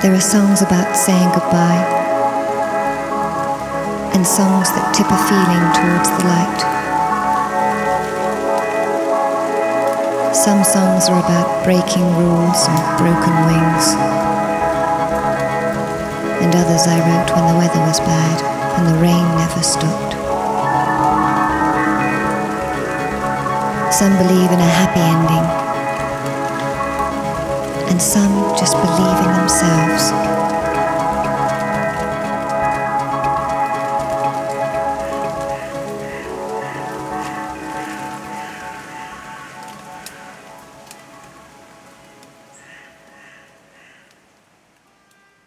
There are songs about saying goodbye, and songs that tip a feeling towards the light. Some songs are about breaking rules and broken wings, and others I wrote when the weather was bad and the rain never stopped. Some believe in a happy ending, and some just believe in themselves.